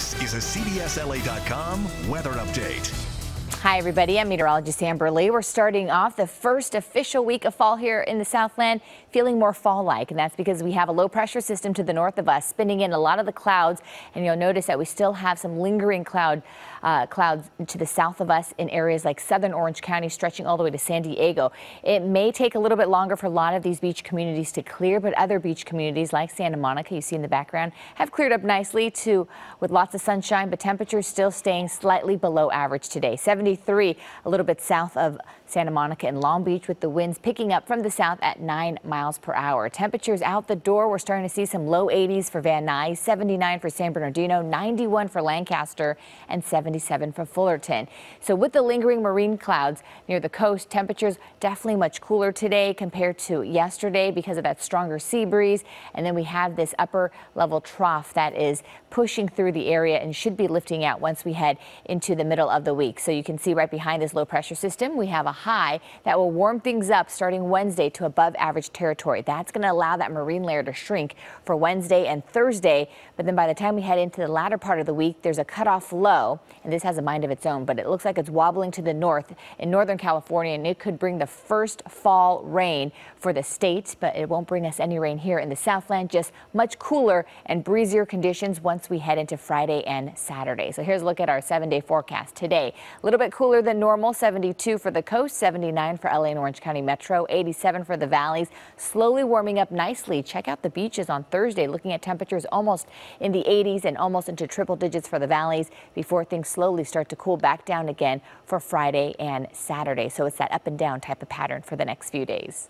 This is a CBSLA.com weather update. Hi, everybody. I'm meteorologist Amber Lee. We're starting off the first official week of fall here in the Southland, feeling more fall-like, and that's because we have a low pressure system to the north of us, spinning in a lot of the clouds, and you'll notice that we still have some lingering cloud uh, clouds to the south of us in areas like southern Orange County, stretching all the way to San Diego. It may take a little bit longer for a lot of these beach communities to clear, but other beach communities like Santa Monica, you see in the background, have cleared up nicely too, with lots of sunshine, but temperatures still staying slightly below average today. 70 73 a little bit south of Santa Monica and Long Beach with the winds picking up from the south at 9 miles per hour. Temperatures out the door. We're starting to see some low 80s for Van Nuys, 79 for San Bernardino, 91 for Lancaster, and 77 for Fullerton. So with the lingering marine clouds near the coast, temperatures definitely much cooler today compared to yesterday because of that stronger sea breeze. And then we have this upper level trough that is pushing through the area and should be lifting out once we head into the middle of the week. So you can see right behind this low pressure system, we have a high that will warm things up starting Wednesday to above average territory. That's going to allow that marine layer to shrink for Wednesday and Thursday. But then by the time we head into the latter part of the week, there's a cutoff low, and this has a mind of its own, but it looks like it's wobbling to the north in Northern California, and it could bring the first fall rain for the state, but it won't bring us any rain here in the Southland, just much cooler and breezier conditions once we head into Friday and Saturday. So here's a look at our seven day forecast today. A little cooler than normal, 72 for the coast, 79 for LA and Orange County Metro, 87 for the valleys, slowly warming up nicely. Check out the beaches on Thursday, looking at temperatures almost in the 80s and almost into triple digits for the valleys before things slowly start to cool back down again for Friday and Saturday. So it's that up and down type of pattern for the next few days.